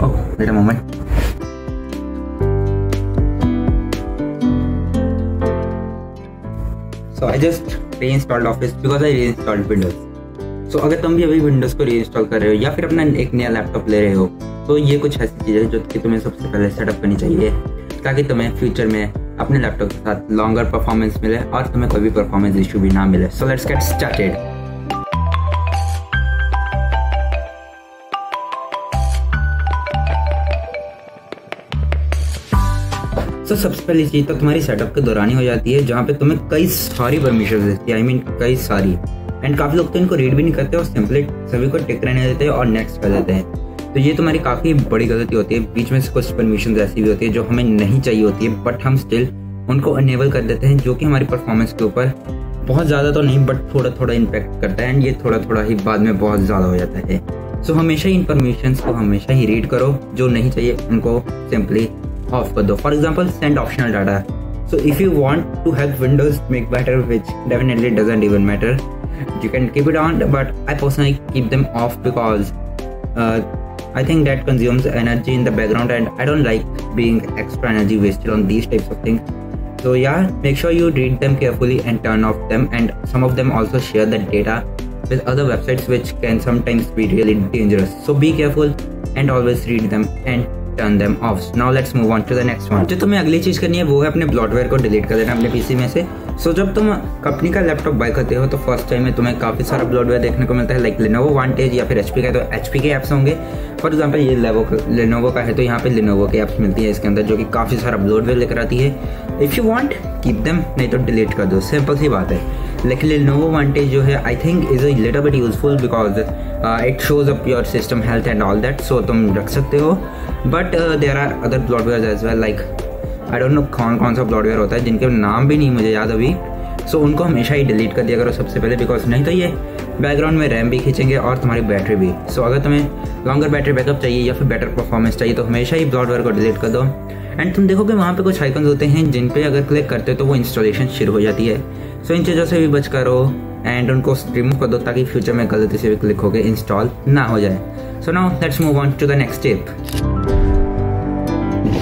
Oh, wait a moment. So I just reinstalled Office because I reinstalled Windows. So अगर तुम भी अभी Windows को reinstall कर रहे हो या फिर अपना एक नया लैपटॉप ले रहे हो तो ये कुछ ऐसी चीज़ जो कि तुम्हें सबसे पहले सेटअप करनी चाहिए ताकि तुम्हें फ्यूचर में अपने लैपटॉप के साथ लॉन्गर परफॉर्मेंस मिले और तुम्हें कोई भी परफॉर्मेंस इशू भी ना मिले सो लेट्स गेट स्टार्टेड तो सबसे पहली चीज़ तो तुम्हारी सेटअप के दौरान ही हो जाती है जहाँ पे तुम्हें कई सारी परमिशन देती है आई मीन कई सारी। एंड काफ़ी लोग तो इनको रीड भी नहीं करते और सिंपली सभी को टिक रहने देते हैं और नेक्स्ट कर देते हैं। तो ये तुम्हारी काफ़ी बड़ी गलती होती है बीच में से कुछ परमिशन ऐसी भी होती है जो हमें नहीं चाहिए होती है बट हम स्टिल उनको अनेबल कर देते हैं जो कि हमारी परफॉर्मेंस के ऊपर बहुत ज़्यादा तो नहीं बट थोड़ा थोड़ा इम्पेक्ट करता है एंड ये थोड़ा थोड़ा ही बाद में बहुत ज़्यादा हो जाता है। सो so, हमेशा ही इन परमिशन को हमेशा ही रीड करो जो नहीं चाहिए उनको simply off kar do. For example, send optional data. So if you want to help Windows make better, which definitely doesn't even matter, you can keep it on. But I personally keep them off because uh, I think that consumes energy in the background, and I don't like being extra energy wasted on these types of things. So yeah, make sure you read them carefully and turn off them. And some of them also share the data with other websites, which can sometimes be really dangerous. So be careful and always read them and turn them off now let's move on to the next one जो तुम्हें अगली चीज़ करनी है वो है अपने bloatware को delete कर देना अपने पीसी में से। सो so, जब तुम कंपनी का लैपटॉप बाय करते हो तो फ़र्स्ट टाइम में तुम्हें काफ़ी सारा ब्लॉटवेयर देखने को मिलता है लाइक लिनोवो वांटेज या फिर एचपी का तो एचपी के एप्स होंगे। फॉर एग्ज़ाम्पल ये लेवो लिनोवो का है तो यहाँ पे लिनोवो के एप्स मिलती है इसके अंदर जो कि काफ़ी सारा ब्लॉटवेयर लेकर आती है। If you want keep them नहीं तो डिलीट कर दो। सिंपल सी बात है। लेकिन लिनोवो वांटेज जो है I think is a little bit useful because it shows up your system health and all that so तुम रख सकते हो. But there are other bloatware as well like I don't know कौन कौन सा bloatware होता है जिनके नाम भी नहीं मुझे याद अभी. सो so, उनको हमेशा ही डिलीट कर दिया करो सबसे पहले बिकॉज़ नहीं तो ये बैकग्राउंड में रैम भी खींचेंगे और तुम्हारी बैटरी भी. सो so, अगर तुम्हें लॉन्गर बैटरी बैकअप चाहिए या फिर बेटर परफॉर्मेंस चाहिए तो हमेशा ही ब्लॉडवेयर को डिलीट कर दो. एंड तुम देखोगे वहाँ पे कुछ आइकन होते हैं जिन पे अगर क्लिक करते हो तो वो इंस्टॉलेशन शुरू हो जाती है। सो इन चीज़ों से भी बच करो एंड उनको रिमूव कर दो ताकि फ्यूचर में गलती से भी क्लिक होकर इंस्टॉल ना हो जाए। So now let's move on to the next step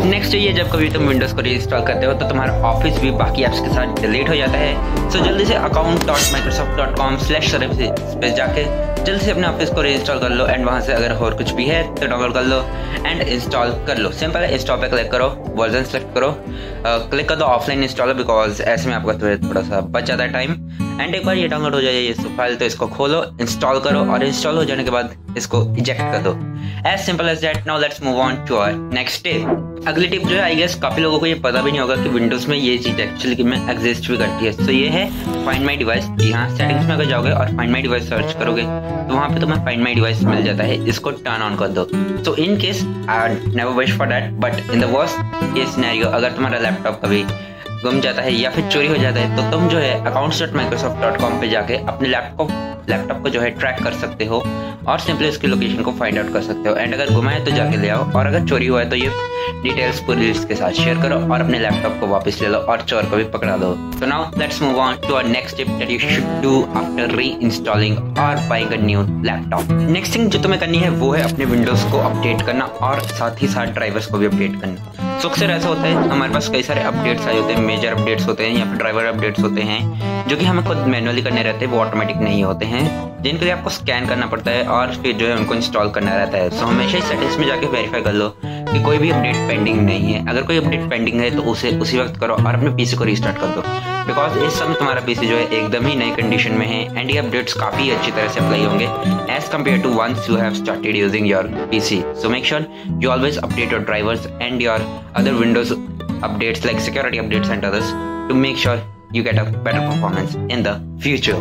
next ये जब कभी तुम विंडोज़ को रीइंस्टॉल करते हो तो तुम्हारा ऑफ़िस भी बाकी ऐप्स के साथ डिलीट हो जाता है। सो जल्दी से account dot Microsoft dot com slash service पे जाके जल्दी से अपने ऑफ़िस को रीइंस्टॉल कर लो एंड वहाँ से अगर और कुछ भी है तो डाउनलोड कर लो एंड इंस्टॉल कर लो। सिंपल है इंस्टॉल पे क्लिक करो वर्जन सेलेक्ट करो। क्लिक कर दो ऑफलाइन इंस्टॉल बिकॉज़ ऐसे में आपका थोड़ा सा बच जाता है टाइम एंड एक बार ये डाउनलोड हो जाए, ये फ़ाइल तो इसको खोलो इंस्टॉल करो और इंस्टॉल हो जाने के बाद इसको इजेक्ट कर दो। As simple as that now let's move on to our next tip अगली टिप जो है आई गेस काफ़ी लोगों को ये पता भी नहीं होगा कि विंडोज़ में ये चीज़ एक्चुअली में एग्जिस्ट भी करती है। तो ये है फाइंड माई डिवाइस जी हाँ सेटिंग्स में अगर जाओगे और फाइंड माई डिवाइस सर्च करोगे तो वहाँ पे तुम्हें फाइंड माई डिवाइस मिल जाता है। इसको टर्न ऑन कर दो। तो in case I never wish for that but in the worst case scenario अगर तुम्हारा लैपटॉप कभी गुम जाता है या फिर चोरी हो जाता है तो तुम जो है accounts dot microsoft dot com पे जाके अपने लैपटॉप लैपटॉप को जो है ट्रैक कर सकते हो और सिंपली उसकी लोकेशन को फाइंड आउट कर सकते हो। एंड अगर घुमाए तो जाके ले आओ और अगर चोरी हुआ है तो ये डिटेल्स पूरी लिस्ट के साथ शेयर करो और अपने लैपटॉप को वापस ले लो और चोर को भी पकड़ा दो। तो now let's move on to our next step that you should do after reinstalling और buying a new laptop next thing जो तुम्हें करनी है वो है अपने विंडोज़ को अपडेट करना और साथ ही साथ ड्राइवर्स को भी अपडेट करना। अक्सर ऐसा होता है। हमारे पास कई सारे अपडेट्स आए होते हैं मेजर अपडेट्स होते हैं या फिर ड्राइवर अपडेट्स होते हैं, जो कि हमें खुद मैनुअली करने रहते हैं, वो ऑटोमेटिक नहीं होते हैं। जिनके लिए आपको स्कैन करना पड़ता है और फिर जो है उनको इंस्टॉल करना रहता है। सो हमेशा ही सेटिंग्स में जाके वेरीफाई कर लो कि कोई भी अपडेट पेंडिंग नहीं है। अगर कोई अपडेट पेंडिंग है तो उसे, उसी वक्त करो और अपने पीसी को रिस्टार्ट कर दो। बिकॉज़ इस समय तुम्हारा पीसी जो है एकदम ही नई कंडीशन में है एंड ये अपडेट्स काफ़ी अच्छी तरह से अप्लाई होंगे as compare to once you have started using your PC so make sure you always update your drivers and your other Windows updates, like security updates and others, to make sure you get a better performance in the future.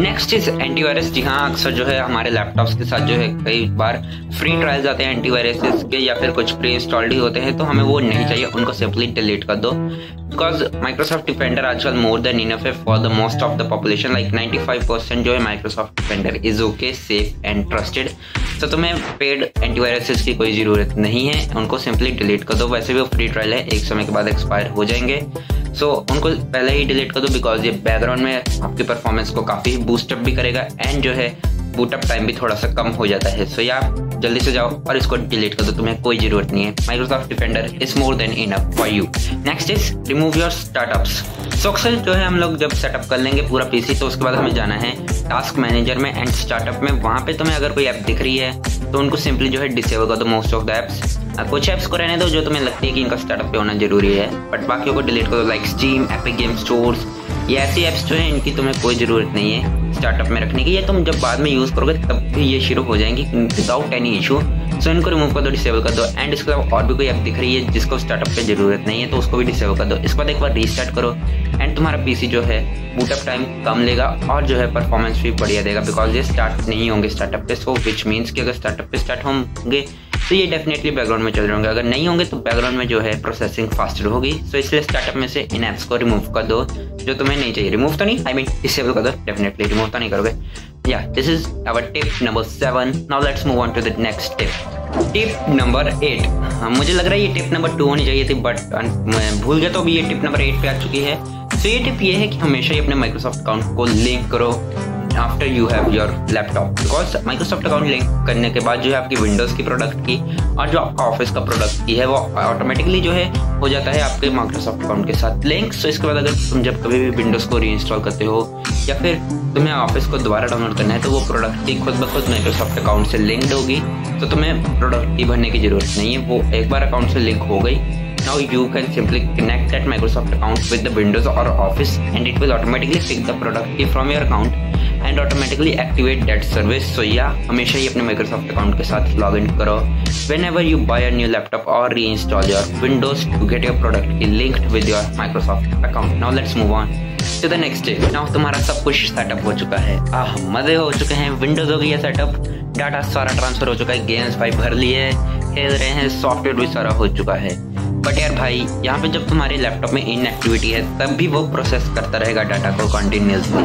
Next is antivirus जी हाँ अक्सर जो है हमारे laptops के साथ जो है कई बार फ्री ट्रायल्स आते हैं एंटीवायरस के या फिर कुछ प्री इंस्टॉल्ड ही होते हैं तो हमें वो नहीं चाहिए, उनको सिंपली डिलीट कर दो। बिकॉज़ माइक्रोसॉफ्ट डिफेंडर आजकल मोर देन इनफ है for the most of the population like 95 percent जो है Microsoft Defender is okay safe and trusted तो तुम्हें पेड एंटीवायरसेस की कोई ज़रूरत नहीं है उनको सिंपली डिलीट कर दो। वैसे भी वो फ्री ट्रायल है एक समय के बाद एक्सपायर हो जाएँगे। सो so, उनको पहले ही डिलीट कर दो बिकॉज़ ये बैकग्राउंड में आपकी परफॉर्मेंस को काफ़ी बूस्टअप भी करेगा एंड जो है बूटअप टाइम भी थोड़ा सा कम हो जाता है। सो so, या जल्दी से जाओ और इसको डिलीट कर दो, तुम्हें कोई ज़रूरत नहीं है। Microsoft Defender is more than enough for you next is remove your startups सोक्सल जो है हम लोग जब सेटअप कर लेंगे पूरा पीसी तो उसके बाद हमें जाना है टास्क मैनेजर में एंड स्टार्टअप में। वहाँ पे तुम्हें अगर कोई ऐप दिख रही है तो उनको सिंपली जो है डिसेबल कर दो मोस्ट ऑफ़ द एप्स कुछ ऐप्स को रहने दो जो तुम्हें लगती है कि इनका स्टार्टअप पे होना ज़रूरी है बट बाकियों को डिलीट करो like Steam Epic game stores ये ऐसी ऐप्स जो है, इनकी तुम्हें कोई ज़रूरत नहीं है। स्टार्टअप में रखने की। ये तुम जब बाद में यूज़ करोगे, तब भी ये शुरू हो जाएँगी विदाउट एनी इशू सो इनको रिमूव कर दो डिसेबल कर दो। एंड इसके अलावा और भी कोई ऐप दिख रही है जिसको स्टार्टअप पे ज़रूरत नहीं है तो उसको भी डिसेबल कर दो। इसके बाद एक बार रीस्टार्ट करो। एंड तुम्हारा पीसी जो है बूटअप टाइम कम लेगा और जो है परफॉर्मेंस भी बढ़िया देगा। बिकॉज़ ये स्टार्ट नहीं होंगे स्टार्टअप पे सो विच मीन्स कि अगर स्टार्टअप पे स्टार्ट होंगे तो ये डेफिनेटली बैकग्राउंड में चल रहे होंगे। अगर नहीं होंगे तो बैकग्राउंड में जो है प्रोसेसिंग फास्टर होगी। सो इसलिए स्टार्टअप में से इन ऐप्स को रिमूव कर दो, जो तुम्हें नहीं चाहिए। रिमूव तो नहीं आई मीन डिसेबल कर दो डेफिनेटली रिमूव तो नहीं करोगे। Yeah this is our tip number seven now let's move on to the next tip tip number eight मुझे लग रहा है ये टिप नंबर टू होनी चाहिए थी बट मैं भूल गया तो अभी ये टिप नंबर एट पे आ चुकी है। तो ये टिप ये है कि हमेशा ही अपने माइक्रोसॉफ्ट अकाउंट को लिंक करो। After you have your laptop because Microsoft account link करने के बाद जो है आपकी विंडोज़ की प्रोडक्ट की और जो आपका ऑफ़िस का प्रोडक्ट की है, वो ऑटोमेटिकली जो है हो जाता है आपके माइक्रोसॉफ्ट अकाउंट के साथ लिंक सो इसके बाद अगर तुम जब कभी भी विंडोज़ को रीइंस्टॉल करते हो या फिर तुम्हें ऑफ़िस को दोबारा डाउनलोड करना है तो वो प्रोडक्ट की खुद ब खुद माइक्रोसॉफ्ट अकाउंट से लिंक्ड होगी तो तुम्हें प्रोडक्ट की भरने की ज़रूरत नहीं है। वो एक बार अकाउंट से लिंक हो गई now you can simply connect that Microsoft account with the Windows or Office and it will automatically pick the product key from your account and automatically activate that service so yeah हमेशा ही अपने Microsoft account के साथ log in करो। Whenever you buy a new laptop और reinstall your Windows to get your product linked with your Microsoft account now let's move on to the next day now तुम्हारा सब कुछ setup हो चुका है। आह, मज़े हो चुके हैं। विंडोज़ हो गई है सेटअप डाटा सारा ट्रांसफ़र हो चुका है। गेम्स भाई भर लिए। खेल रहे हैं। सॉफ्टवेयर भी सारा हो चुका है। बट यार भाई, यहाँ पे जब तुम्हारे लैपटॉप में इन एक्टिविटी है, तब भी वो प्रोसेस करता रहेगा डाटा को कंटिन्यूसली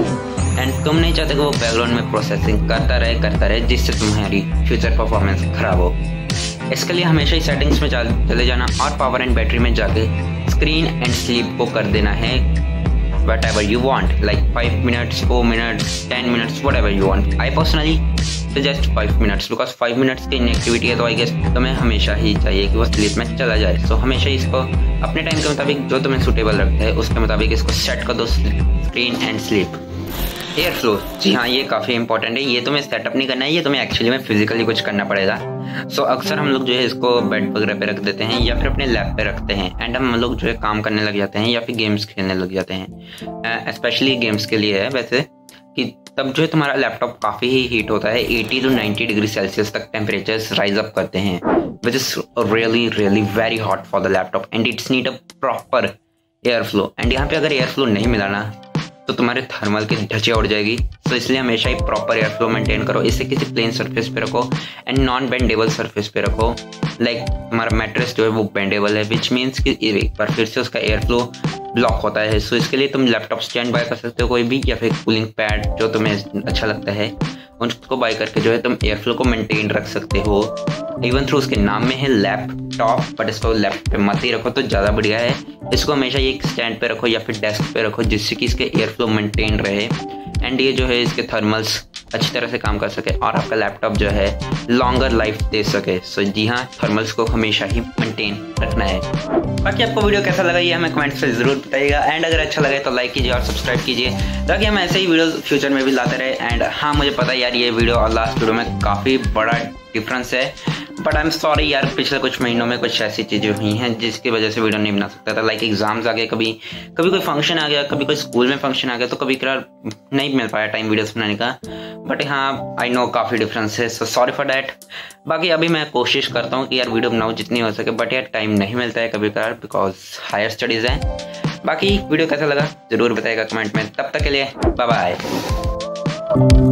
एंड तुम नहीं चाहते कि वो बैकग्राउंड में प्रोसेसिंग करता रहे करता रहे, जिससे तुम्हारी फ्यूचर परफॉर्मेंस खराब हो. इसके लिए हमेशा ही सेटिंग्स में चले जाना और पावर एंड बैटरी में जाके स्क्रीन एंड स्लीप को कर देना है. Whatever you want like five minutes four minutes ten minutes whatever you want I personally just five minutes because five minutes की इनएक्टिविटी है तो आई गेस तुम्हें हमेशा ही चाहिए कि वो स्लीप में चला जाए। सो so, हमेशा इसको अपने टाइम के मुताबिक जो तुम्हें सुटेबल रखता है उसके मुताबिक इसको सेट कर दो screen and sleep air flow जी हाँ ये काफ़ी इंपॉर्टेंट है। ये तुम्हें सेटअप नहीं करना है ये तुम्हें एक्चुअली में फिजिकली कुछ करना पड़ेगा। सो so, अक्सर हम लोग जो है इसको बेड वगैरह पे रख देते हैं या फिर अपने लैब पे रखते हैं एंड हम लोग जो है काम करने लग जाते हैं या फिर गेम्स खेलने लग जाते हैं। स्पेशली uh, गेम्स के लिए है वैसे। तब जो है तुम्हारा लैपटॉप काफ़ी ही हीट होता है 80 टू 90 डिग्री सेल्सियस तक टेम्परेचर्स राइज अप करते हैं which is really really very hot for the laptop and it's need a proper air flow and यहाँ पे अगर एयर फ्लो नहीं मिलाना तो तुम्हारे थर्मल की ढचिया उड़ जाएगी। तो इसलिए हमेशा ही प्रॉपर एयर फ्लो मेंटेन करो। इसे किसी प्लेन सरफेस पे रखो एंड नॉन बेंडेबल सरफेस पे रखो। लाइक तुम्हारा मैट्रेस जो है वो बेंडेबल है विच मीन्स कि एक बार फिर से उसका एयर फ्लो ब्लॉक होता है। सो इसके लिए तुम लैपटॉप स्टैंड बाय कर सकते हो कोई भी, या फिर कूलिंग पैड जो तुम्हें अच्छा लगता है उनको बाय करके जो है तुम एयर फ्लो को मेंटेन रख सकते हो। इवन थ्रू उसके नाम में है लैपटॉप बट इसको लैप पे मत ही रखो तो ज़्यादा बढ़िया है। इसको हमेशा एक स्टैंड पे रखो या फिर डेस्क पे रखो, जिससे कि इसके एयर फ्लो मेंटेन रहे। एंड ये जो है इसके थर्मल्स अच्छी तरह से काम कर सके और आपका लैपटॉप जो है लॉन्गर लाइफ दे सके। सो जी हाँ थर्मल्स को हमेशा ही मेंटेन रखना है। बाकी आपको वीडियो कैसा लगा ये हमें कमेंट्स में ज़रूर बताइएगा। एंड अगर अच्छा लगे तो लाइक कीजिए और सब्सक्राइब कीजिए। ताकि हम ऐसे ही वीडियो फ्यूचर में भी लाते रहे। एंड हाँ मुझे पता है यार, ये वीडियो और लास्ट वीडियो में काफ़ी बड़ा डिफरेंस है। बट आई एम सॉरी यार, पिछले कुछ महीनों में कुछ ऐसी चीज़ें हुई हैं जिसकी वजह से वीडियो नहीं बना सकता था। लाइक एग्ज़ाम्स आ गए, कभी कभी कोई फ़ंक्शन आ गया, कभी कोई स्कूल में फ़ंक्शन आ गया तो कभी कभार नहीं मिल पाया टाइम वीडियोस बनाने का। बट हाँ आई नो काफ़ी डिफरेंस है सो सॉरी फॉर डैट बाकी अभी मैं कोशिश करता हूँ कि यार वीडियो बनाऊँ जितनी हो सके बट यार टाइम नहीं मिलता है कभी कभार बिकॉज़ हायर स्टडीज़ हैं। बाकी वीडियो कैसा लगा, ज़रूर बताएगा कमेंट में। तब तक के लिए बाय बाय